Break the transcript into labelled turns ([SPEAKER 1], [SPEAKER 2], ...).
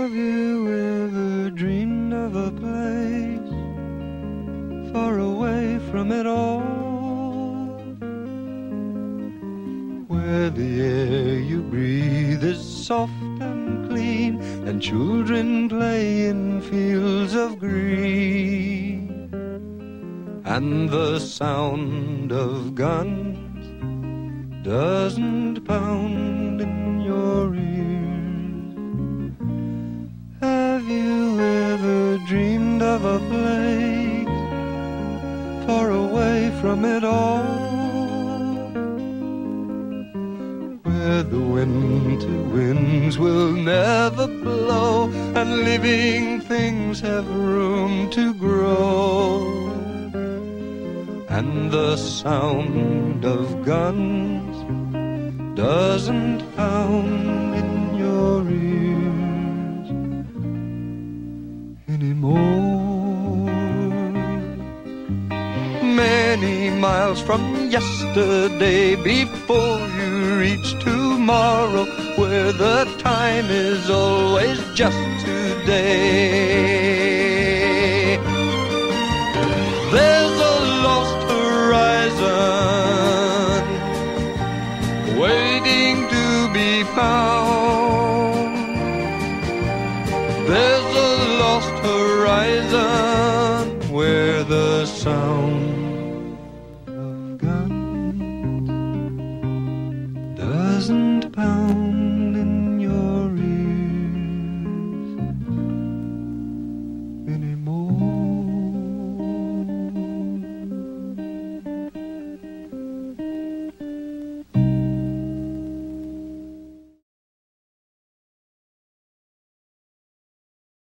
[SPEAKER 1] have you ever dreamed of a place far away from it all? Where the air you breathe is soft and clean, and children play in fields of green, and the sound of guns doesn't pound in your ear. Of a place far away from it all? Where the winter winds will never blow and living things have room to grow. And the sound of guns doesn't pound in your ears anymore. Many miles from yesterday before you reach tomorrow, where the time is always just today. There's a lost horizon waiting to be found. There's a lost horizon where the sound of guns doesn't pound.